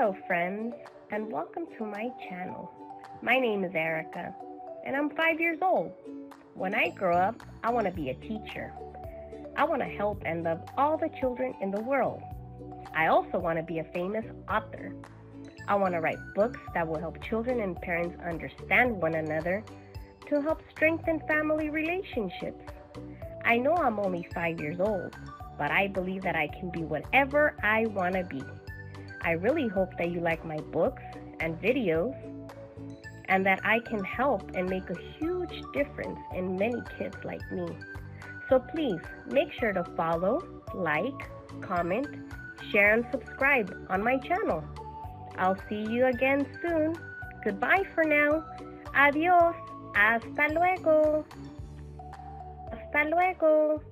Hello, friends, and welcome to my channel. My name is Erika, and I'm five years old. When I grow up, I want to be a teacher. I want to help and love all the children in the world. I also want to be a famous author. I want to write books that will help children and parents understand one another to help strengthen family relationships. I know I'm only five years old, but I believe that I can be whatever I want to be. I really hope that you like my books and videos and that I can help and make a huge difference in many kids like me. So please make sure to follow, like, comment, share, and subscribe on my channel. I'll see you again soon. Goodbye for now. Adios. Hasta luego. Hasta luego.